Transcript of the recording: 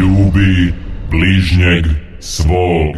ljubi bližnjeg svog.